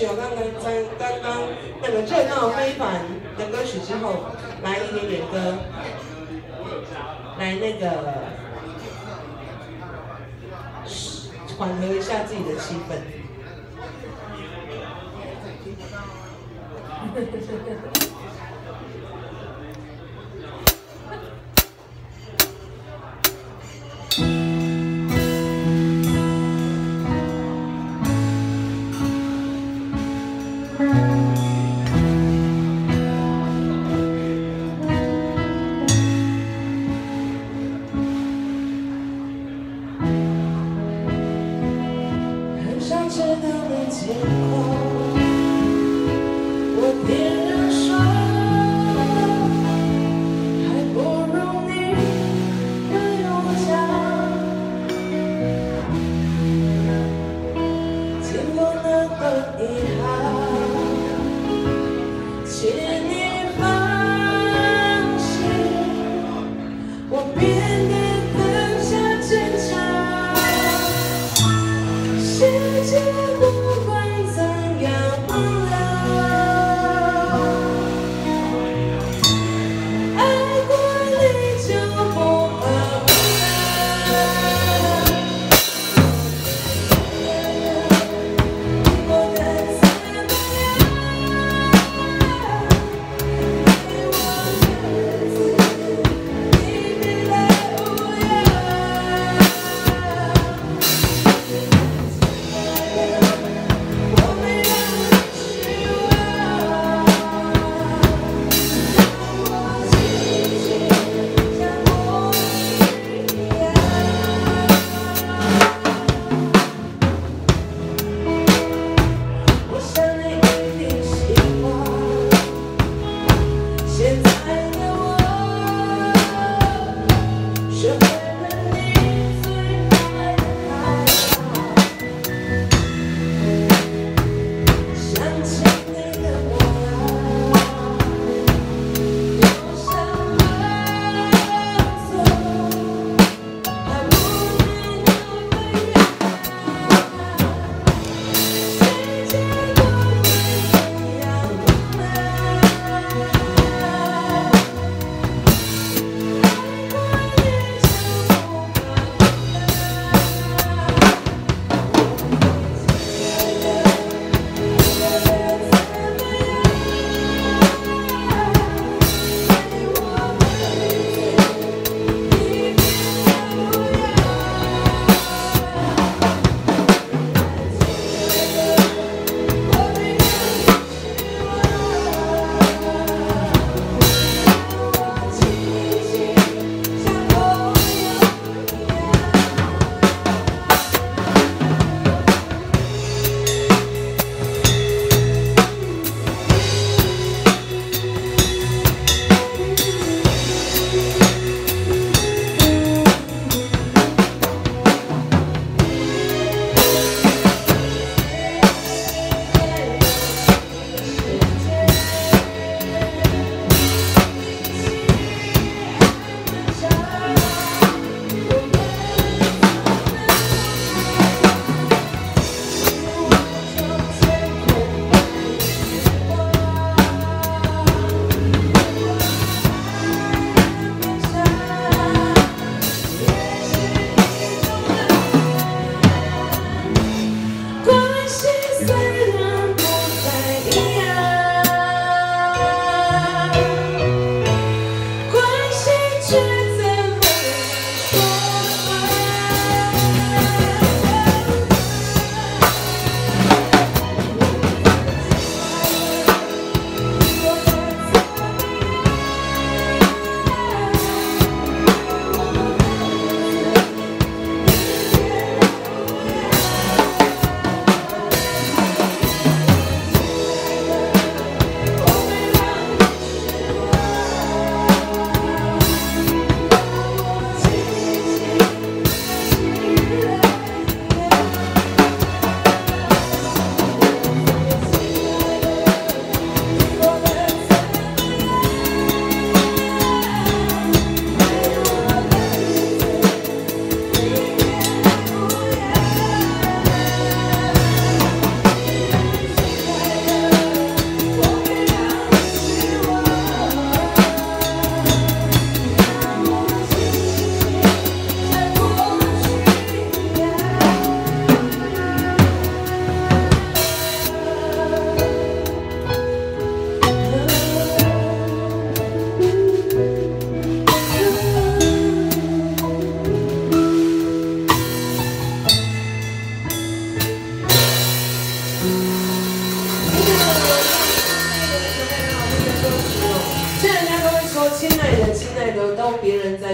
曲哦，刚刚在刚刚那个热闹非凡的歌曲之后，来一点点歌，来那个缓和一下自己的气氛。想知道你近况，我的、亲爱的，当别人在。